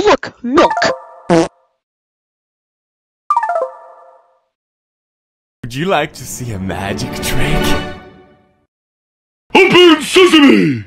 look, milk. Would you like to see a magic trick? Open sesame!